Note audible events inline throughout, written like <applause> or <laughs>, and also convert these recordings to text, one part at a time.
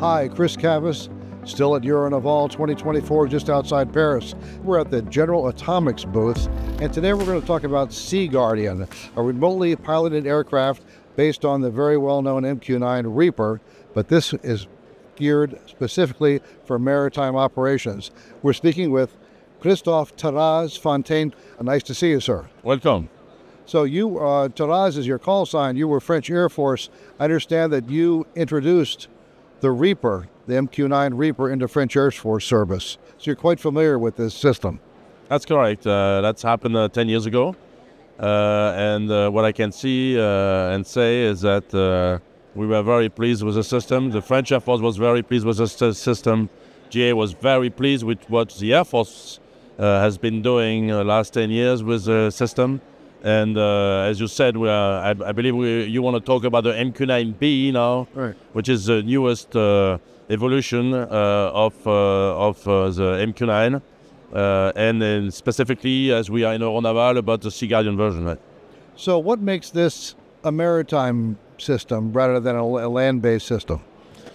Hi, Chris Cavas, still at Euronaval 2024 just outside Paris. We're at the General Atomics booth, and today we're going to talk about Sea Guardian, a remotely piloted aircraft based on the very well known MQ 9 Reaper, but this is geared specifically for maritime operations. We're speaking with Christophe Taraz Fontaine. Nice to see you, sir. Welcome. So you, uh, Taraz is your call sign. You were French Air Force. I understand that you introduced the Reaper, the MQ-9 Reaper, into French Air Force service. So you're quite familiar with this system. That's correct. Uh, that's happened uh, 10 years ago. Uh, and uh, what I can see uh, and say is that uh, we were very pleased with the system. The French Air Force was very pleased with the system. GA was very pleased with what the Air Force has been doing the last 10 years with the system. And uh, as you said, we are, I, I, believe we, you want to talk about the MQ9B now, right. which is the newest uh, evolution uh, of, uh, of uh, the MQ9. Uh, and then specifically, as we are in Euronaval, about the Sea Guardian version. Right? So, what makes this a maritime system rather than a, a land based system?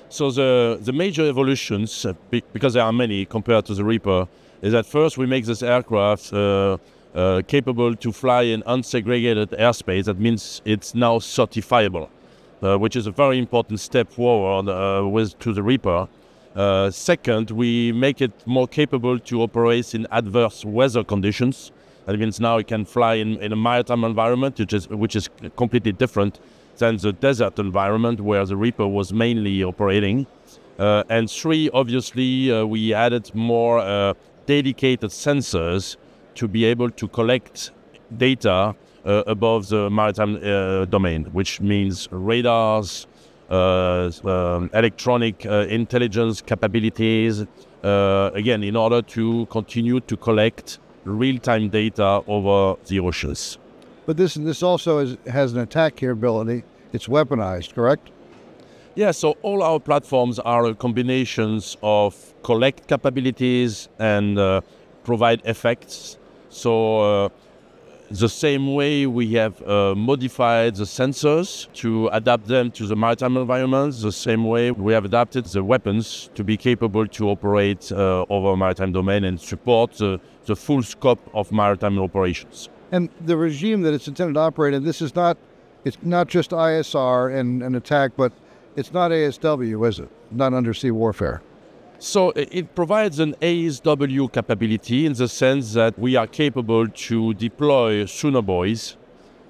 So, the, the major evolutions, because there are many compared to the Reaper, is that first we make this aircraft uh, capable to fly in unsegregated airspace. That means it's now certifiable, uh, which is a very important step forward uh, with to the Reaper. Uh, second, we make it more capable to operate in adverse weather conditions. That means now it can fly in, in a maritime environment, which is, which is completely different than the desert environment where the Reaper was mainly operating. Uh, and three, obviously, uh, we added more dedicated sensors to be able to collect data uh, above the maritime uh, domain, which means radars, uh, um, electronic uh, intelligence capabilities, uh, again, in order to continue to collect real-time data over the oceans. But this, this also is, has an attack capability. It's weaponized, correct? Yeah, so all our platforms are combinations of collect capabilities and uh, provide effects so uh, the same way we have uh, modified the sensors to adapt them to the maritime environment, the same way we have adapted the weapons to be capable to operate uh, over maritime domain and support the full scope of maritime operations. And the regime that it's intended to operate in, this is not, it's not just ISR and, and attack, but it's not ASW, is it? Not undersea warfare. So it provides an ASW capability in the sense that we are capable to deploy sonar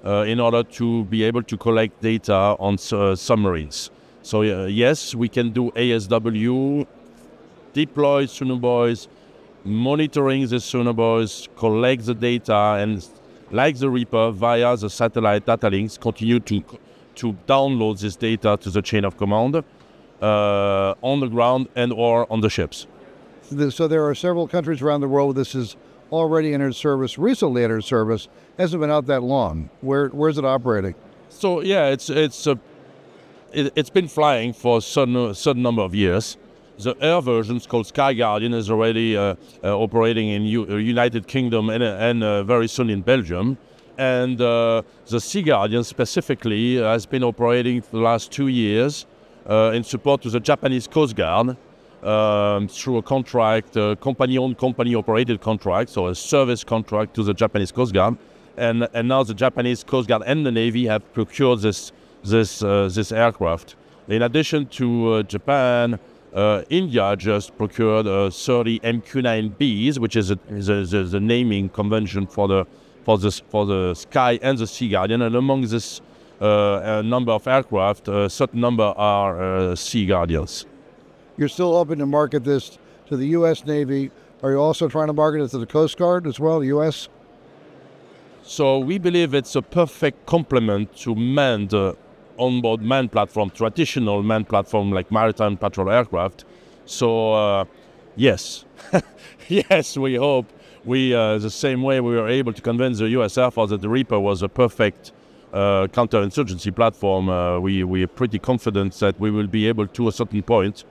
uh, in order to be able to collect data on uh, submarines. So uh, yes, we can do ASW, deploy sonar monitoring the sonar collect the data, and like the Reaper, via the satellite data links, continue to to download this data to the chain of command uh, on the ground and or on the ships. So there are several countries around the world this is already entered service, recently entered service, hasn't been out that long. Where where's it operating? So yeah, it's it's a, it, has been flying for a certain, certain number of years. The air version called Sky Guardian is already uh, uh, operating in U- uh, United Kingdom and, and uh, very soon in Belgium. And uh, the Sea Guardian specifically has been operating for the last two years uh, in support to the Japanese Coast Guard um, through a contract, company-owned, company-operated contract, so a service contract to the Japanese Coast Guard. And, and now the Japanese Coast Guard and the Navy have procured this, this, uh, this aircraft. In addition to uh, Japan, uh, India just procured uh, 30 MQ-9Bs, which is, a, is, a, is a, the naming convention for the, for, the, for the Sky and the Sea Guardian. And among this uh, a number of aircraft, a certain number are uh, Sea Guardians. You're still hoping to market this to the U.S. Navy. Are you also trying to market it to the Coast Guard as well, the U.S.? So we believe it's a perfect complement to manned uh, onboard manned platform, traditional manned platform like maritime patrol aircraft. So uh, yes, <laughs> yes, we hope we uh, the same way we were able to convince the U.S. Air Force that the Reaper was a perfect uh, counterinsurgency platform, uh, we, we are pretty confident that we will be able to a certain point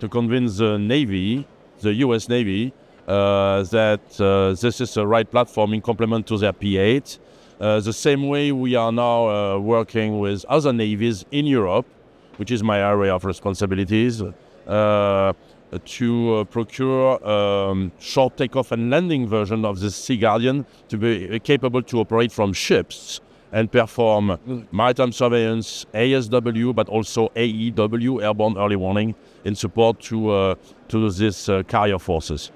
to convince the Navy, the US Navy, uh, that uh, this is the right platform in complement to their P8. Uh, the same way we are now uh, working with other navies in Europe, which is my area of responsibilities, to uh, procure um, short takeoff and landing version of the Sea Guardian to be capable to operate from ships and perform maritime surveillance, ASW, but also AEW, airborne early warning, in support to uh, to these uh, carrier forces.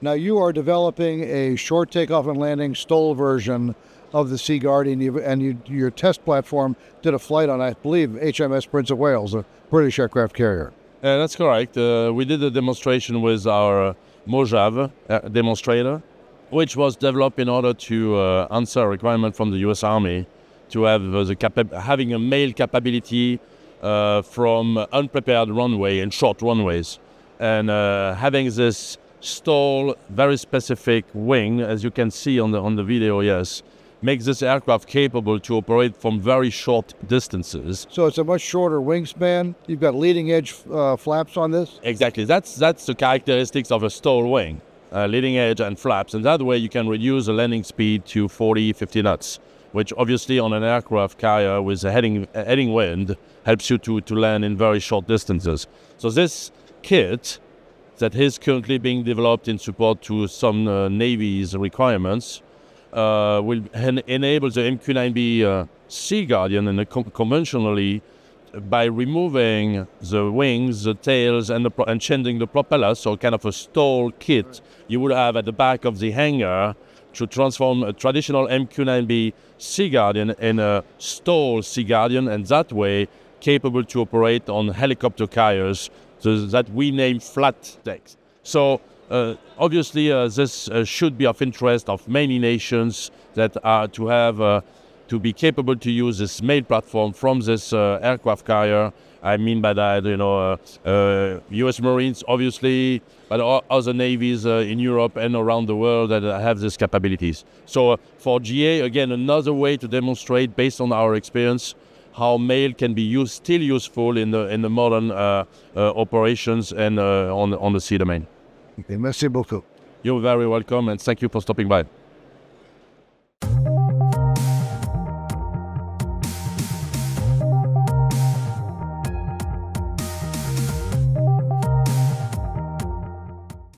Now you are developing a short takeoff and landing STOL version of the Sea Guardian, and you, your test platform did a flight on, I believe, HMS Prince of Wales, a British aircraft carrier. Uh, that's correct. Uh, we did a demonstration with our Mojave uh, demonstrator, which was developed in order to uh, answer a requirement from the U.S. Army to have the capa- having a MALE capability uh, from unprepared runway and short runways, and uh, having this STOL, very specific wing, as you can see on the on the video, yes, makes this aircraft capable to operate from very short distances. So it's a much shorter wingspan. You've got leading edge uh, flaps on this. Exactly. That's that's the characteristics of a STOL wing, uh, leading edge and flaps, and that way you can reduce the landing speed to 40, 50 knots, which obviously on an aircraft carrier with a heading a heading wind helps you to to land in very short distances. So this kit that is currently being developed in support to some uh, navy's requirements uh, will en- enable the MQ-9B uh, Sea Guardian and conventionally by removing the wings, the tails, and, the and changing the propeller, so kind of a STOL kit you would have at the back of the hangar to transform a traditional MQ-9B Sea Guardian in a STOL Sea Guardian, and that way capable to operate on helicopter carriers so that we name flat decks. So uh, obviously, uh, this uh, should be of interest of many nations that are to have uh, to be capable to use this MALE platform from this uh, aircraft carrier. I mean by that, you know, U.S. Uh, uh Marines, obviously, but other navies uh, in Europe and around the world that have these capabilities. So uh, for GA, again, another way to demonstrate, based on our experience, how MALE can be used, still useful in the in the modern operations and on on the sea domain. Merci beaucoup. You're very welcome and thank you for stopping by.